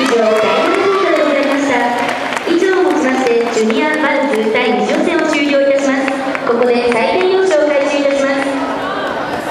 以上、第ございました。以上をもちまして、ジュニアバルズ第2予選を終了いたします。ここで